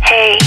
Hey.